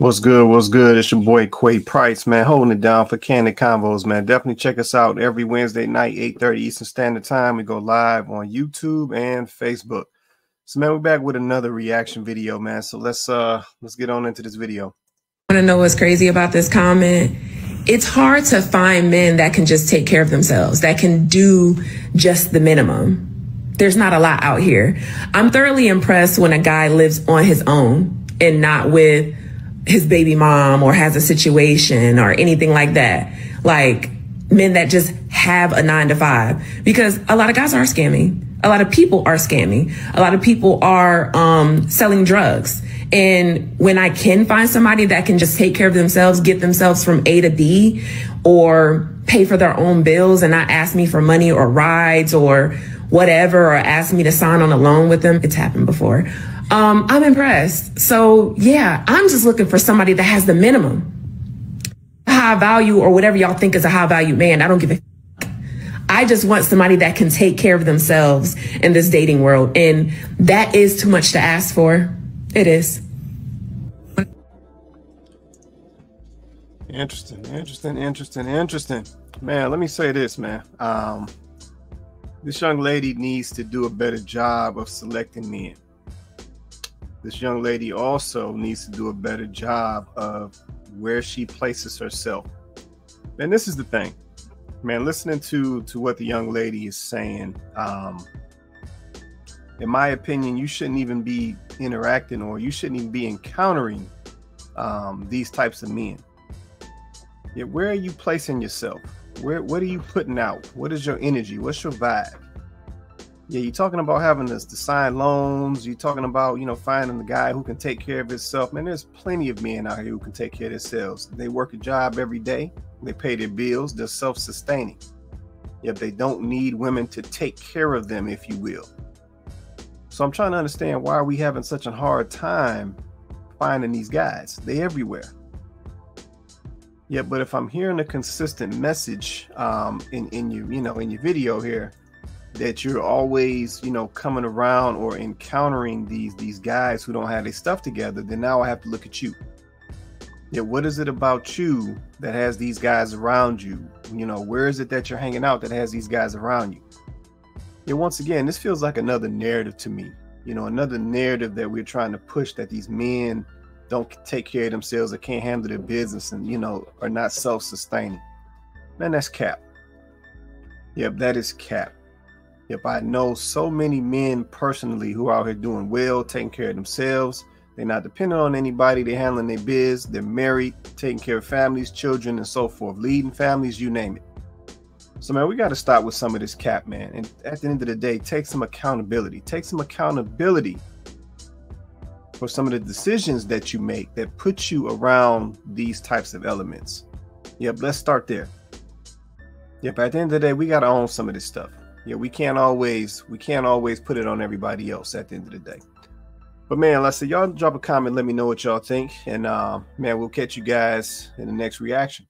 What's good? What's good? It's your boy Kwa Price, man, holding it down for Kandid Konvos, man. Definitely check us out every Wednesday night, 8:30 Eastern Standard Time. We go live on YouTube and Facebook. So, man, we're back with another reaction video, man. So let's uh let's get on into this video. I want to know what's crazy about this comment? It's hard to find men that can just take care of themselves, that can do just the minimum. There's not a lot out here. I'm thoroughly impressed when a guy lives on his own and not with his baby mom or has a situation or anything like that. Like men that just have a nine to five because a lot of guys are scamming. A lot of people are scamming. A lot of people are um, selling drugs. And when I can find somebody that can just take care of themselves, get themselves from A to B or pay for their own bills and not ask me for money or rides or whatever, or ask me to sign on a loan with them, it's happened before um, I'm impressed. So yeah, I'm just looking for somebody that has the minimum high value or whatever y'all think is a high value man. I don't give a. I just want somebody that can take care of themselves in this dating world. And that is too much to ask for. It is. Interesting, interesting, interesting, interesting. Man, let me say this, man. Um, this young lady needs to do a better job of selecting men this young lady also needs to do a better job of where she places herself. And this is the thing, man. Listening to to what the young lady is saying, um, in my opinion, you shouldn't even be interacting or you shouldn't even be encountering um, these types of men. Where are you placing yourself? Where what are you putting out? What is your energy? What's your vibe? Yeah, you're talking about having to, to sign loans. You're talking about, you know, finding the guy who can take care of himself. Man, there's plenty of men out here who can take care of themselves. They work a job every day. They pay their bills. They're self-sustaining. Yet they don't need women to take care of them, if you will. So I'm trying to understand why are we having such a hard time finding these guys? They're everywhere. Yeah, but if I'm hearing a consistent message um, in in your you know in your video here, that you're always, you know, coming around or encountering these these guys who don't have their stuff together, then now I have to look at you. Yeah, what is it about you that has these guys around you? You know, where is it that you're hanging out that has these guys around you? Yeah, once again, this feels like another narrative to me. You know, another narrative that we're trying to push that these men don't take care of themselves or can't handle their business and, you know, are not self-sustaining. Man, that's cap. Yep, that is cap. If I know so many men personally who are out here doing well, taking care of themselves, they're not dependent on anybody, they're handling their biz, they're married, taking care of families, children, and so forth, leading families, you name it. So, man, we got to stop with some of this cap, man. And at the end of the day, take some accountability. Take some accountability for some of the decisions that you make that put you around these types of elements. Yep, let's start there. Yep, at the end of the day, we got to own some of this stuff yeah, we can't always we can't always put it on everybody else at the end of the day. But man, let's say y'all drop a comment, let me know what y'all think, and uh, man, we'll catch you guys in the next reaction.